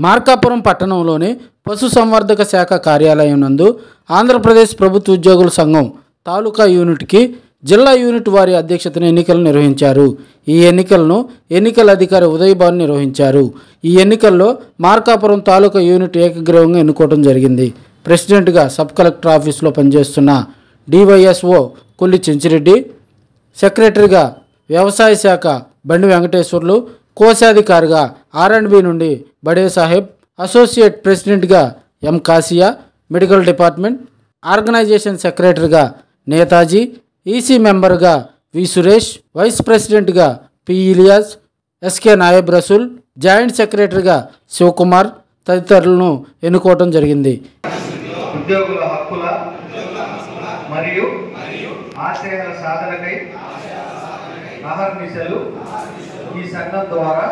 మార్కాపురం పట్టణంలోని పశుసంవర్ధక శాఖ కార్యాలయం నందు ఆంధ్రప్రదేశ్ ప్రభుత్వ ఉద్యోగుల సంఘం తాలూకా యూనిట్కి జిల్లా యూనిట్ వారి అధ్యక్షతన ఎన్నికలు నిర్వహించారు. ఈ ఎన్నికలను ఎన్నికల అధికారి ఉదయ్ నిర్వహించారు. ఈ ఎన్నికల్లో మార్కాపురం తాలూకా యూనిట్ ఏకగ్రీవంగా ఎన్నుకోవడం జరిగింది. ప్రెసిడెంట్గా సబ్ కలెక్టర్ ఆఫీసులో పనిచేస్తున్న డివైఎస్ఓ కొల్లి చెంచిరెడ్డి సెక్రటరీగా వ్యవసాయ శాఖ బండి వెంకటేశ్వర్లు కోశాధికారిగా ఆర్ అండ్ బి నుండి బడే సాహెబ్ అసోసియేట్ ప్రెసిడెంట్గా M. Kasia medical department organisation సెక్రటరీగా నేతాజీ ఈసీ మెంబర్గా వి. సురేష్ వైస్ ప్రెసిడెంట్గా P. Ilyas SK Nayab Rasool joint సెక్రటరీగా శివకుమార్ తదితరులను ఎన్నుకోవడం జరిగింది. ఉద్యోగుల హక్కుల మరియు ఆశయాల సాధనకై అహర్నిశలు ఈ సంఘం ద్వారా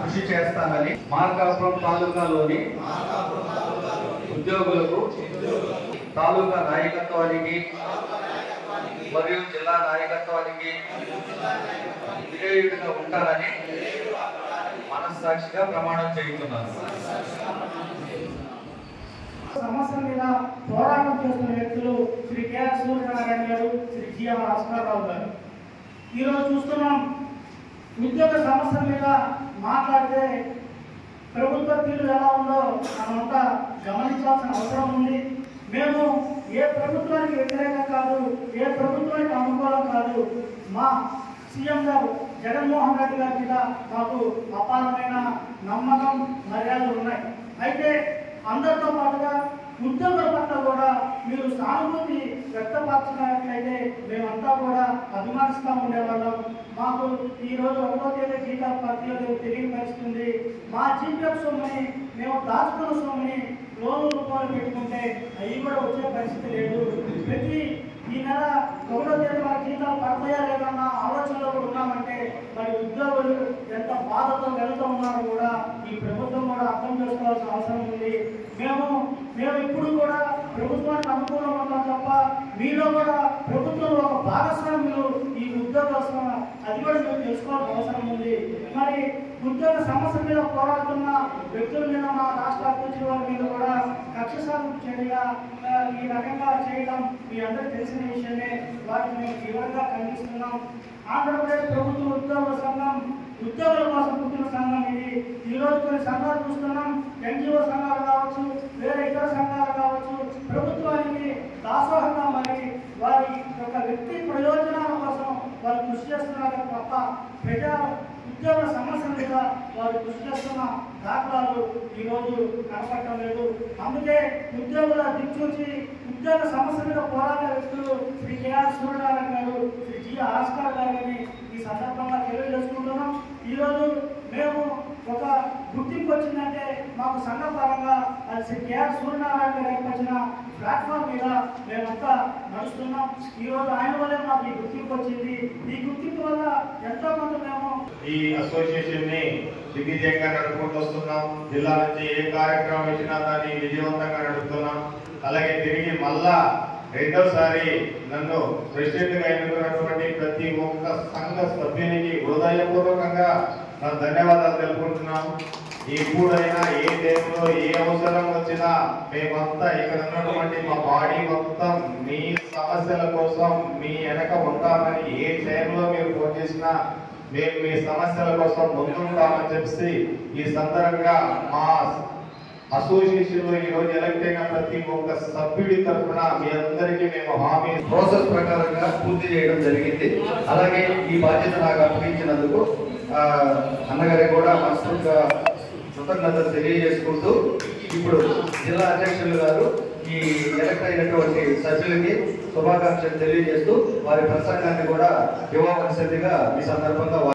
కృషి చేస్తానని మార్కాపురం తాలూకాలోని ఉద్యోగులకు తాలూకా నాయకత్వానికి మరియు జిల్లా నాయకత్వానికి విధేయుడిగా ఉంటానని మనస్సాక్షిగా ప్రమాణం చేస్తున్నాను సమస్య మీద పోరాటం చేస్తున్న వ్యక్తులు శ్రీ కేఆర్ సూర్యనారాయణ గారు శ్రీ జిఆర్ రావు గారు. ఈరోజు చూస్తున్నాం. ఉద్యోగ సమస్యల మీద మాట్లాడితే ప్రభుత్వ తీరు ఎలా ఉందో మనమంతా గమనించాల్సిన అవసరం ఉంది. మేము ఏ ప్రభుత్వానికి వ్యతిరేకం కాదు ఏ ప్రభుత్వానికి అనుకూలం కాదు. మా సీఎం గారు జగన్మోహన్ రెడ్డి గారి మీద మాకు అపారమైన నమ్మకం మర్యాదలు ఉన్నాయి. అయితే అందరితో పాటుగా ఉద్యోగుల పట్ల కూడా మీరు సానుభూతి అయితే మేమంతా కూడా అభిమానిస్తూ ఉండేవాళ్ళం మాకు ఈరోజు ఒకటో తేదీ జీతాలు పత్రికలు తెలియపరుస్తుంది. మా జీపీఎఫ్ సొమ్ముని మేము దాచుకున్న సొమ్ముని లోన్ రూపాయలు పెట్టుకుంటే అవి కూడా వచ్చే పరిస్థితి లేదు. ప్రతి ఈ నెల ఒకటో తేదీ మన జీతాలు పడతాయా లేదన్న ఆలోచనలో కూడా ఉన్నామంటే మరి ఉద్యోగులు ఎంత బాధతో వెళ్తూ ఉన్నారో కూడా ఈ ప్రభుత్వం కూడా అర్థం చేసుకోవాల్సిన అవసరం ఉంది. మేము మేము ఇప్పుడు కూడా ప్రభుత్వానికి అనుకూలంగా ఉన్నాం తప్ప మీలో కూడా ప్రభుత్వంలో ఒక భాగస్వామ్యులు ఈ ఉద్యోగ అది కూడా మేము తెలుసుకోవాల్సిన అవసరం ఉంది. మరి ఉద్యోగ సమస్య మీద పోరాడుతున్న వ్యక్తుల మీద మా రాష్ట్ర అధ్యక్షుల మీద కూడా కక్ష సాధింపు చర్య ఈ రకంగా చేయడం మీ అందరూ తెలిసిన విషయమే వాటిని మేము తీవ్రంగా ఖండిస్తున్నాం ఆంధ్రప్రదేశ్ ప్రభుత్వ ఉద్యోగుల సంఘం ఉద్యోగుల కోసం పుట్టిన సంఘం ఇది ఈరోజు కొన్ని సంఘాలు చూస్తున్నాం ఎన్జిఓ సంఘాలు కావచ్చు వేరే ఇతర సంఘాలు కావచ్చు ప్రభుత్వానికి దాసోహంగా మరి వారి యొక్క వ్యక్తి ప్రయోజనాల కోసం వారు కృషి చేస్తున్నారు తప్ప ప్రజా ఉద్యోగ సమస్యల మీద వారు కృషి చేస్తున్న దాఖలాలు ఈరోజు కనపడటం లేదు. అందుకే ఉద్యోగుల దిక్చూచి ఉద్యోగ సమస్య మీద పోరాడే వ్యక్తులు శ్రీ కేఆర్ సూర్యనారాయణ గారు శ్రీ జి ఆస్కార్ గారిని ఈ సందర్భంగా తెలియజేసుకుంటున్నాం. ఈరోజు మేము ఒక గుర్తింపు వచ్చిందంటే మాకు సంఘపరంగా అది శ్రీ కేఆర్ సూర్యనారాయణ గారు ఏర్పరిచిన ప్లాట్ఫామ్ మీద మేమంతా నడుస్తున్నాం. ఈరోజు ఆయన వల్లే మాకు ఈ గుర్తింపు వచ్చింది. ఈ గుర్తింపు వల్ల ఎంతో మంది మేము ఈ అసోసియేషన్ని దిగ్విజయంగా నడుపుకుంటూ వస్తున్నాం. జిల్లా నుంచి ఏ కార్యక్రమం ఇచ్చినా దాన్ని విజయవంతంగా నడుపుతున్నాం. అలాగే తిరిగి మళ్ళా రెండోసారి నన్ను ప్రెసిడెంట్గా ఎన్నుకున్నటువంటి ప్రతి ఒక్క సంఘ సభ్యునికి హృదయపూర్వకంగా నా ధన్యవాదాలు తెలుపుకుంటున్నాం. ఎప్పుడైనా ఏ టైంలో ఏ అవసరం వచ్చినా మేమంతా ఇక్కడ ఉన్నటువంటి మా బాడీ మొత్తం మీ సమస్యల కోసం మీ వెనక ఉంటామని ఏ టైంలో మీరు ఫోన్ చేసినా మేము మీ సమస్యల కోసం ముందుంటామని చెప్పి ఈ సందర్భంగా మా అసోసియేషన్లో ఈ రోజు ఎలక్ట్ అయిన ప్రతి ఒక్క సభ్యుడి తరఫున మీ అందరికీ మేము హామీ ప్రాసెస్ ప్రకారంగా పూర్తి చేయడం జరిగింది. అలాగే ఈ బాధ్యత నాకు అప్పగించినందుకు అన్నగారికి కూడా మనస్ఫూర్తిగా కృతజ్ఞతలు తెలియజేసుకుంటూ ఇప్పుడు జిల్లా అధ్యక్షులు గారు ఈ ఎలక్ట్ అయినటువంటి సభ్యులకి శుభాకాంక్షలు తెలియజేస్తూ వారి ప్రసంగాన్ని కూడా ఇవ్వవలసిందిగా ఈ సందర్భంగా